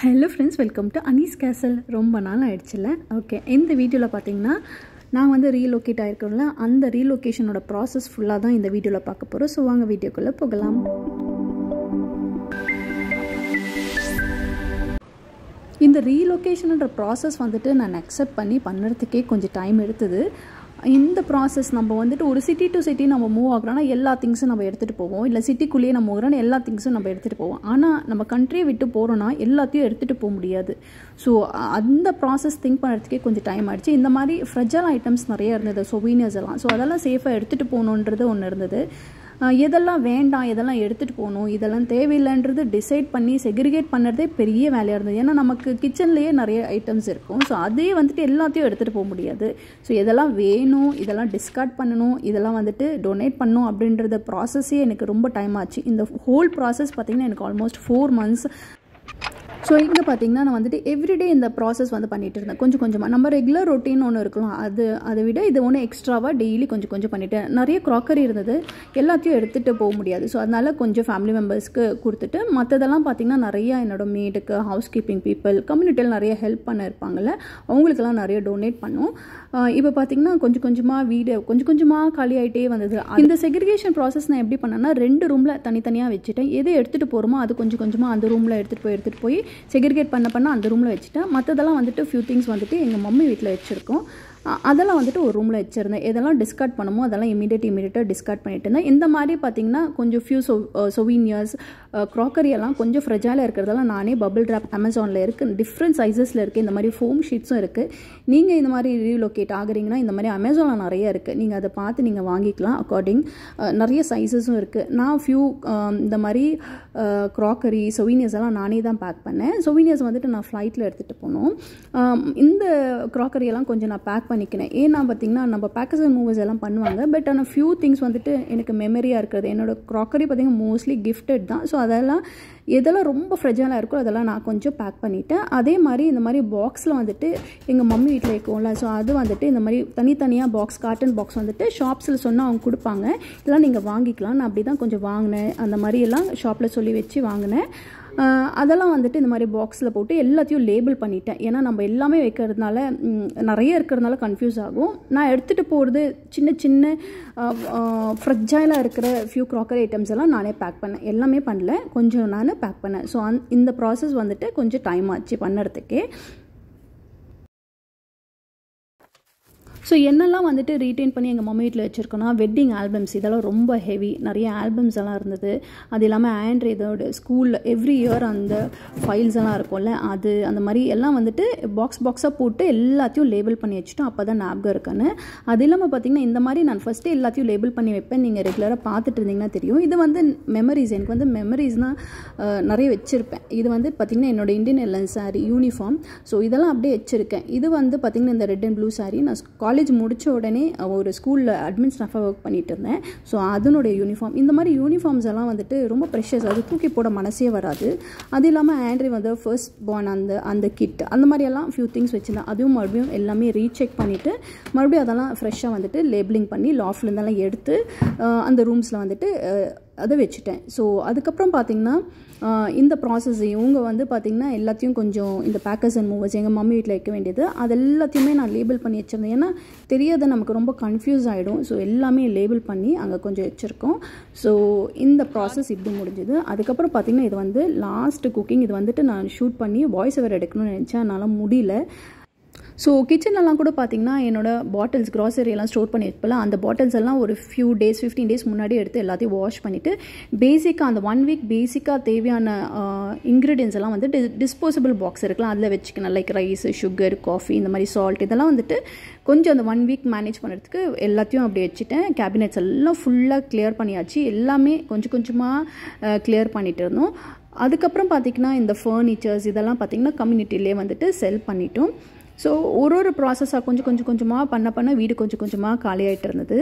Hello friends welcome to Anees கேசல் ரொம்ப நாள் ஆயிடுச்சுல்ல okay இந்த வீடியோவில் பார்த்தீங்கன்னா நான் வந்து ரீலொக்கேட் ஆகிருக்கோம்ல அந்த ரீலொகேஷனோட ப்ராசஸ் ஃபுல்லாக தான் இந்த வீடியோவில் பார்க்க போகிறோம் ஸோ வாங்க வீடியோக்குள்ளே போகலாம். இந்த ரீலொகேஷனுன்ற ப்ராசஸ் வந்துட்டு நான் அக்செப்ட் பண்ணி பண்ணுறதுக்கே கொஞ்சம் டைம் எடுத்தது. இந்த ப்ராசஸ் நம்ம வந்துட்டு ஒரு சிட்டி டு சிட்டி நம்ம மூவ் ஆகுறோன்னா எல்லா திங்ஸும் நம்ம எடுத்துகிட்டு போவோம். இல்லை சிட்டிக்குள்ளேயே நம்ம போகிறோன்னா எல்லா திங்ஸும் நம்ம எடுத்துகிட்டு போவோம். ஆனால் நம்ம கண்ட்ரியை விட்டு போகிறோன்னா எல்லாத்தையும் எடுத்துகிட்டு போக முடியாது. ஸோ அந்த ப்ராசஸ் திங்க் பண்ணுறதுக்கே கொஞ்சம் டைம் ஆகிடுச்சு இந்த மாதிரி ஃப்ரெஜல் ஐட்டம்ஸ் நிறைய இருந்தது சொவீனியர்ஸ் எல்லாம். ஸோ அதெல்லாம் சேஃபாக எடுத்துகிட்டு போகணுன்றது ஒன்று இருந்தது. எதெல்லாம் வேண்டாம் எதெல்லாம் எடுத்துகிட்டு போகணும் இதெல்லாம் தேவையில்லைன்றது டிசைட் பண்ணி செக்ரிகேட் பண்ணுறதே பெரிய வேலையாக இருந்தது. ஏன்னா நமக்கு கிச்சன்லேயே நிறைய ஐட்டம்ஸ் இருக்கும். ஸோ அதே வந்துட்டு எல்லாத்தையும் எடுத்துகிட்டு போக முடியாது. ஸோ இதெல்லாம் வேணும் இதெல்லாம் டிஸ்கார்ட் பண்ணணும் இதெல்லாம் வந்துட்டு டொனேட் பண்ணணும் அப்படின்றத ப்ராசஸே எனக்கு ரொம்ப டைம் ஆச்சு. இந்த ஹோல் ப்ராசஸ் பார்த்திங்கன்னா எனக்கு ஆல்மோஸ்ட் ஃபோர் மந்த்ஸ் ஸோ இங்கே பார்த்தீங்கன்னா நான் வந்துட்டு எவ்ரிடே இந்த ப்ராசஸ் வந்து பண்ணிட்டு இருந்தேன். கொஞ்சம் கொஞ்சமாக நம்ம ரெகுலர் ரொட்டீன் ஒன்று இருக்கலாம் அது அதை விட இது ஒன்று எக்ஸ்ட்ராவாக டெய்லி கொஞ்சம் கொஞ்சம் பண்ணிவிட்டேன் நிறைய க்ராக்கரி இருந்தது. எல்லாத்தையும் எடுத்துகிட்டு போக முடியாது. ஸோ அதனால் கொஞ்சம் ஃபேமிலி மெம்பர்ஸ்க்கு கொடுத்துட்டு மற்றதெல்லாம் பார்த்திங்கன்னா நிறையா என்னோடய மேடுக்கு ஹவுஸ் கீப்பிங் பீப்புள் கம்யூனிட்டியில் நிறைய ஹெல்ப் பண்ண இருப்பாங்கள்ல அவங்களுக்கெல்லாம் நிறைய டொனேட் பண்ணோம். இப்போ பார்த்திங்கன்னா கொஞ்சம் கொஞ்சமாக வீடு கொஞ்சம் கொஞ்சமாக காலி ஆகிட்டே வந்தது. இந்த செக்ரிகேஷன் ப்ராசஸ் நான் எப்படி பண்ணேன்னா ரெண்டு ரூமில் தனித்தனியாக வச்சுட்டேன். எது எடுத்துகிட்டு போகிறோமோ அது கொஞ்சம் கொஞ்சமாக அந்த ரூமில் எடுத்துகிட்டு போய் எடுத்துகிட்டு போய் செக்ரிகேட் பண்ண பண்ண அந்த ரூமில் வச்சுட்டேன். மற்றதெல்லாம் வந்துட்டு ஃபியூ திங்ஸ் வந்துட்டு எங்கள் மம்மி வீட்டில் வச்சுருக்கோம். அதெல்லாம் வந்துட்டு ஒரு ரூமில் வச்சுருந்தேன். எதெல்லாம் டிஸ்கார்ட் பண்ணுமோ அதெல்லாம் இமீடியட் இமீடியட்டாக டிஸ்கார்ட் பண்ணிட்டு இருந்தேன். இந்த மாதிரி பார்த்திங்கன்னா கொஞ்சம் ஃபியூ சொ சொவீனியர்ஸ் க்ராக்கரி எல்லாம் கொஞ்சம் ஃப்ரெஜாலாக இருக்கிறதெல்லாம் நானே பபிள் ட்ராப் அமேசானில் இருக்குது டிஃப்ரெண்ட் சைஸஸில் இருக்குது இந்த மாதிரி ஃபோம் ஷீட்ஸும் இருக்குது நீங்கள் இந்த மாதிரி ரீலொக்கேட் ஆகுறீங்கன்னா இந்த மாதிரி அமேசானில் நிறைய இருக்குது நீங்கள் அதை பார்த்து நீங்கள் வாங்கிக்கலாம் அக்கார்டிங் நிறைய சைஸஸும் இருக்குது நான் ஃபியூ இந்த மாதிரி க்ராக்கரி சொவீனியர்ஸ் எல்லாம் நானே தான் பேக் பண்ணேன். சொவீனியர்ஸ் வந்துட்டு நான் ஃப்ளைட்டில் எடுத்துகிட்டு போனோம். இந்த க்ராக்கரியெல்லாம் கொஞ்சம் நான் பேக் பண்ணிக்கினேன். ஏன்னா பார்த்தீங்கன்னா நம்ம பேக்கஸ் அண்ட் மூவர்ஸ் எல்லாம் பண்ணுவாங்க. பட் ஆனால் ஃபியூ திங்ஸ் வந்துட்டு எனக்கு மெமரியாக இருக்கிறது. என்னோடய க்ராக்கரி பார்த்திங்கன்னா மோஸ்ட்லி கிஃப்டட் தான். ஸோ அதெல்லாம் எதெல்லாம் ரொம்ப ஃப்ரெஜாலாக இருக்கோ அதெல்லாம் நான் கொஞ்சம் பேக் பண்ணிவிட்டேன் அதே மாதிரி இந்த மாதிரி பாக்ஸில் வந்துட்டு எங்கள் மம்மி வீட்டில் இருக்கும்ல ஸோ அது வந்துட்டு இந்த மாதிரி தனித்தனியாக பாக்ஸ் காட்டன் பாக்ஸ் வந்துட்டு ஷாப்ஸில் சொன்னால் அவங்க கொடுப்பாங்க. இதெல்லாம் நீங்கள் வாங்கிக்கலாம். நான் அப்படி தான் கொஞ்சம் வாங்கினேன். அந்த மாதிரியெல்லாம் ஷாப்பில் சொல்லி வச்சு வாங்கினேன். அதெல்லாம் வந்துட்டு இந்த மாதிரி பாக்ஸில் போட்டு எல்லாத்தையும் லேபிள் பண்ணிட்டேன். ஏன்னா நம்ம எல்லாமே வைக்கிறதுனால நிறைய இருக்கிறதுனால கன்ஃபியூஸ் ஆகும். நான் எடுத்துகிட்டு போகிறது சின்ன சின்ன ஃப்ரெஜாயிலாக இருக்கிற ஃபியூ க்ராக்கரி ஐட்டம்ஸ் எல்லாம் நானே பேக் பண்ணேன். எல்லாமே பண்ணல. கொஞ்சம் நான் பேக் பண்ணேன். ஸோ அந் இந்த ப்ராசஸ் வந்துட்டு கொஞ்சம் டைம் ஆச்சு பண்ணுறதுக்கே. ஸோ என்னெல்லாம் வந்துட்டு ரீட்டைன் பண்ணி எங்கள் மம்மி வீட்டில் வச்சுருக்கோன்னா வெட்டிங் ஆல்பம்ஸ் இதெல்லாம் ரொம்ப ஹெவி நிறைய ஆல்பம்ஸ் எல்லாம் இருந்தது. அது இல்லாமல் ஆண்ட்ராய்டோட ஸ்கூலில் எவ்ரி இயர் அந்த ஃபைல்ஸ் எல்லாம் இருக்கும்ல அது அந்த மாதிரி எல்லாம் வந்துட்டு பாக்ஸ் பாக்ஸாக போட்டு எல்லாத்தையும் லேபிள் பண்ணி வச்சுட்டோம். அப்போ தான் ஞாபகம் இருக்குன்னு. அது இல்லாமல் பார்த்தீங்கன்னா இந்த மாதிரி நான் ஃபஸ்ட்டு எல்லாத்தையும் லேபிள் பண்ணி வைப்பேன். நீங்கள் ரெகுலராக பார்த்துட்டு இருந்தீங்கன்னா தெரியும். இது வந்து மெமரிஸ் எனக்கு வந்து மெமரிஸ்னால் நிறைய வச்சுருப்பேன். இது வந்து பார்த்திங்கன்னா என்னோட Indian Airlines sari uniform so இதெல்லாம் அப்படியே வச்சுருக்கேன். இது வந்து பார்த்திங்கன்னா இந்த ரெட் அண்ட் ப்ளூ சாரி நான் காலேஜ் காலேஜ் முடித்த உடனே ஒரு ஸ்கூலில் அட்மின் ஸ்டாஃபாக ஒர்க் பண்ணிட்டு இருந்தேன். ஸோ அதனுடைய யூனிஃபார்ம் இந்த மாதிரி யூனிஃபார்ம்ஸ் எல்லாம் வந்துட்டு ரொம்ப ப்ரெஷஸ் அது தூக்கி போட மனசே வராது. அது இல்லாமல் ஆண்ட்ரி வந்து ஃபர்ஸ்ட் பார்ன் அந்த அந்த கிட் அந்த மாதிரியெல்லாம் ஃபியூ திங்ஸ் வச்சுருந்தேன். அதுவும் மறுபடியும் எல்லாமே ரீசெக் பண்ணிவிட்டு மறுபடியும் அதெல்லாம் ஃப்ரெஷ்ஷாக வந்துட்டு லேபிளிங் பண்ணி லாஃப்லேருந்தெல்லாம் எடுத்து அந்த ரூம்ஸில் வந்துட்டு அதை வச்சுட்டேன். ஸோ அதுக்கப்புறம் பார்த்திங்கன்னா இந்த ப்ராசஸ் இவங்க வந்து பார்த்திங்கன்னா எல்லாத்தையும் கொஞ்சம் இந்த பேக்கர்ஸ் அண்ட் மூவர்ஸ் எங்கள் மம்மி வீட்டில் வைக்க வேண்டியது. அது எல்லாத்தையுமே நான் லேபிள் பண்ணி வச்சுருந்தேன். ஏன்னா தெரியாத நமக்கு ரொம்ப கன்ஃபியூஸ் ஆகிடும் ஸோ எல்லாமே லேபிள் பண்ணி அங்கே கொஞ்சம் வச்சுருக்கோம். ஸோ இந்த ப்ராசஸ் இப்படி முடிஞ்சுது. அதுக்கப்புறம் பார்த்திங்கன்னா இது வந்து லாஸ்ட் குக்கிங் இது வந்துட்டு நான் ஷூட் பண்ணி வாய்ஸ் ஓவர் எடுக்கணும்னு நினச்சேன். என்னால் முடியல. ஸோ கிச்சன்லலாம் கூட பார்த்திங்கன்னா என்னோடய பாட்டில்ஸ் க்ராசரி எல்லாம் ஸ்டோர் பண்ணி அந்த பாட்டில்ஸ் எல்லாம் ஒரு ஃபியூ டேஸ் ஃபிஃப்டீன் டேஸ் முன்னாடி எடுத்து எல்லாத்தையும் வாஷ் பண்ணிவிட்டு பேசிக்காக அந்த ஒன் வீக் பேசிக்காக தேவையான இன்க்ரீடியன்ஸ் எல்லாம் வந்து டிஸ்போசபிள் பாக்ஸ் இருக்கலாம் அதில் வச்சுக்கணும். லைக் ரைஸ் சுகர் காஃபி இந்த மாதிரி சால்ட் இதெல்லாம் வந்துட்டு கொஞ்சம் அந்த ஒன் வீக் மேனேஜ் பண்ணுறதுக்கு எல்லாத்தையும் அப்படி வச்சுட்டேன். கேபினெட்ஸ் எல்லாம் ஃபுல்லாக கிளியர் பண்ணியாச்சு. எல்லாமே கொஞ்சம் கொஞ்சமாக கிளியர் பண்ணிட்டு இருந்தோம். அதுக்கப்புறம் பார்த்திங்கன்னா இந்த ஃபர்னிச்சர்ஸ் இதெல்லாம் பார்த்திங்கன்னா கம்யூனிட்டிலே வந்துட்டு செல் பண்ணிட்டோம். ஸோ ஒரு ஒரு ப்ராசஸாக கொஞ்சம் கொஞ்சம் கொஞ்சமாக பண்ண பண்ண வீடு கொஞ்சம் கொஞ்சமாக காலியாகிட்டு இருந்தது.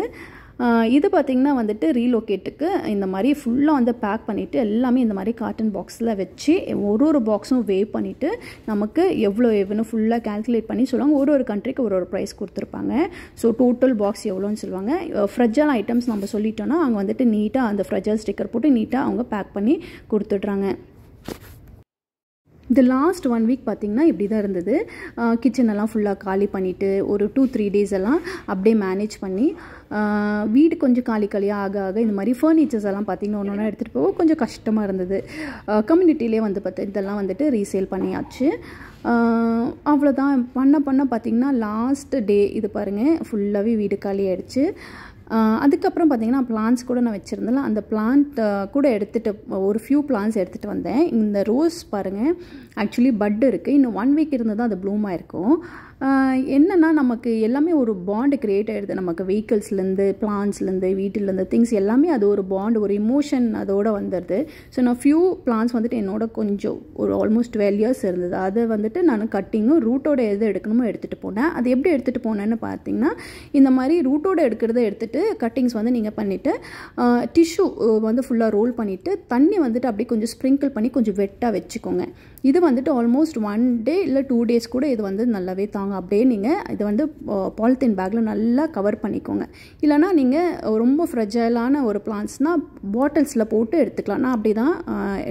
இது பார்த்திங்கன்னா வந்துட்டு ரீலோகேட்டுக்கு இந்த மாதிரி ஃபுல்லாக வந்து பேக் பண்ணிவிட்டு எல்லாமே இந்த மாதிரி காட்டன் பாக்ஸில் வச்சு ஒரு ஒரு பாக்ஸும் வேவ் பண்ணிவிட்டு நமக்கு எவ்வளோ எவ்வளோ ஃபுல்லாக கேல்குலேட் பண்ணி சொல்லுவாங்க. ஒரு ஒரு கண்ட்ரிக்கு ஒரு ஒரு ப்ரைஸ் கொடுத்துருப்பாங்க. ஸோ டோட்டல் பாக்ஸ் எவ்வளோன்னு சொல்லுவாங்க. ஃப்ரெஜ்ஜால் ஐட்டம்ஸ் நம்ம சொல்லிட்டோன்னா அவங்க வந்துட்டு நீட்டாக அந்த ஃப்ரெஜ்ஜால் ஸ்டிக்கர் போட்டு நீட்டாக அவங்க பேக் பண்ணி கொடுத்துட்றாங்க. இந்த லாஸ்ட் ஒன் வீக் பார்த்திங்கன்னா இப்படி தான் இருந்தது கிச்சன் எல்லாம் ஃபுல்லாக காலி பண்ணிவிட்டு ஒரு டூ த்ரீ டேஸ் எல்லாம் அப்படியே மேனேஜ் பண்ணி வீடு கொஞ்சம் காலி காலியாக ஆக ஆக இந்த மாதிரி ஃபர்னிச்சர்ஸ் எல்லாம் பார்த்திங்கன்னா ஒன்று ஒன்றா எடுத்துகிட்டு போக கொஞ்சம் கஷ்டமாக இருந்தது. கம்யூனிட்டிலே வந்து பார்த்து இதெல்லாம் வந்துட்டு ரீசேல் பண்ணியாச்சு. அவ்வளோதான் பண்ண பண்ண பார்த்திங்கன்னா லாஸ்ட் டே இது பாருங்கள் ஃபுல்லாகவே வீடு காலி ஆகிடுச்சு அதுக்கப்புறம் பார்த்திங்கன்னா பிளான்ஸ் கூட நான் வச்சுருந்தேன் அந்த பிளான்ட் கூட எடுத்துகிட்டு ஒரு ஃபியூ பிளான்ஸ் எடுத்துகிட்டு வந்தேன். இந்த ரோஸ் பாருங்கள் ஆக்சுவலி பட் இருக்குது இன்னும் ஒன் வீக் இருந்து தான் அது ப்ளூம் ஆயிருக்கும். என்னென்னா நமக்கு எல்லாமே ஒரு பாண்டு க்ரியேட் ஆகிடுது நமக்கு வெஹிக்கிள்ஸ்லேருந்து பிளான்ஸ்லேருந்து வீட்டிலேருந்து திங்ஸ் எல்லாமே அது ஒரு பாண்டு ஒரு இமோஷன் அதோடு வந்துடுது. ஸோ நான் ஃபியூ பிளான்ஸ் வந்துட்டு என்னோட கொஞ்சம் ஒரு ஆல்மோஸ்ட் டுவெல் இயர்ஸ் இருந்தது. அதை வந்துட்டு நான் கட்டிங்கும் ரூட்டோட எது எடுக்கணுமோ எடுத்துகிட்டு போனேன். அது எப்படி எடுத்துகிட்டு போனேன்னு பார்த்தீங்கன்னா இந்த மாதிரி ரூட்டோட எடுக்கிறத எடுத்துகிட்டு கட்டிங்ஸ் வந்து நீங்கள் பண்ணிவிட்டு டிஷ்யூ வந்து ஃபுல்லாக ரோல் பண்ணிவிட்டு தண்ணி வந்துட்டு அப்படியே கொஞ்சம் ஸ்ப்ரிங்கிள் பண்ணி கொஞ்சம் வெட்டாக வச்சுக்கோங்க. இது வந்துட்டு ஆல்மோஸ்ட் ஒன் டே இல்லை டூ டேஸ் கூட இது வந்து நல்லாவே தாங்க அப்படியே நீங்கள் இது வந்து பாலித்தீன் பேக்கில் நல்லா கவர் பண்ணிக்கோங்க. இல்லைனா நீங்கள் ரொம்ப ஃப்ரெஜைலான ஒரு பிளான்ஸ்னால் பாட்டில்ஸில் போட்டு எடுத்துக்கலாம். நான் அப்படி தான்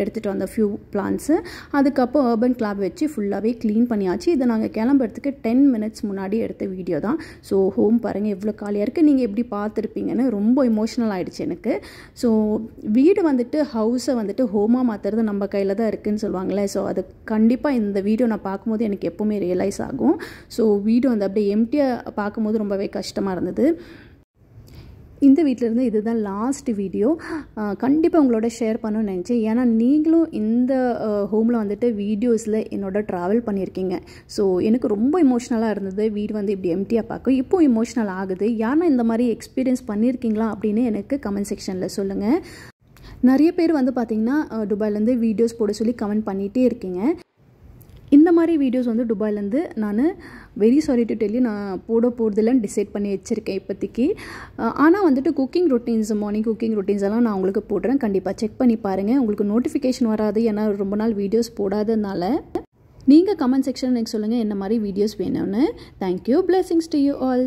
எடுத்துகிட்டு வந்த ஃபியூ பிளான்ஸு அதுக்கப்புறம் அர்பன் கிளாப் வச்சு ஃபுல்லாகவே க்ளீன் பண்ணியாச்சு. இதை நாங்கள் கிளம்புறதுக்கு டென் மினிட்ஸ் முன்னாடி எடுத்த வீடியோ தான். ஸோ ஹோம் பாருங்கள் எவ்வளோ காலியாக இருக்குது நீங்கள் எப்படி பார்த்துருப்பீங்கன்னு ரொம்ப இமோஷனல் ஆகிடுச்சு எனக்கு. ஸோ வீடு வந்துட்டு ஹவுஸை வந்துட்டு ஹோமாக மாற்றுறது நம்ம கையில் தான் இருக்குதுன்னு சொல்லுவாங்களே. ஸோ அது கண்டிப்பாக இந்த வீடியோ நான் பார்க்கும்போது எனக்கு எப்போவுமே ரியலைஸ் ஆகும். ஸோ வீடு வந்து அப்படியே எம்டியாக பார்க்கும்போது ரொம்பவே கஷ்டமாக இருந்தது. இந்த வீட்டிலேருந்து இதுதான் லாஸ்ட் வீடியோ கண்டிப்பாக உங்களோட ஷேர் பண்ணணும்னு நினச்சேன். ஏன்னா நீங்களும் இந்த ஹோமில் வந்துட்டு வீடியோஸில் என்னோட ட்ராவல் பண்ணியிருக்கீங்க ஸோ எனக்கு ரொம்ப இமோஷ்னலாக இருந்தது. வீடு வந்து இப்படி எம்டியாக பார்க்க. இப்போ இமோஷ்னல் ஆகுது. யாரா இந்த மாதிரி எக்ஸ்பீரியன்ஸ் பண்ணியிருக்கீங்களா அப்படின்னு எனக்கு கமெண்ட் செக்ஷனில் சொல்லுங்கள் நிறைய பேர் வந்து பார்த்திங்கன்னா துபாயிலேருந்து வீடியோஸ் போட சொல்லி கமெண்ட் பண்ணிகிட்டே இருக்கீங்க. இந்த மாதிரி வீடியோஸ் வந்து துபாயிலேருந்து நான் வெரி சாரி டு டெல்லி நான் போட போகிறதில்லன்னு டிசைட் பண்ணி வச்சுருக்கேன் இப்போதைக்கு. ஆனால் வந்துட்டு cooking routines morning cooking routines எல்லாம் நான் உங்களுக்கு போடுறேன். கண்டிப்பாக செக் பண்ணி பாருங்கள் உங்களுக்கு நோட்டிஃபிகேஷன் வராது. ஏன்னா ரொம்ப நாள் வீடியோஸ் போடாததுனால. நீங்கள் கமெண்ட் செக்ஷன் எனக்கு சொல்லுங்கள் என்ன மாதிரி வீடியோஸ் வேணும்னு. Thank you blessings to you all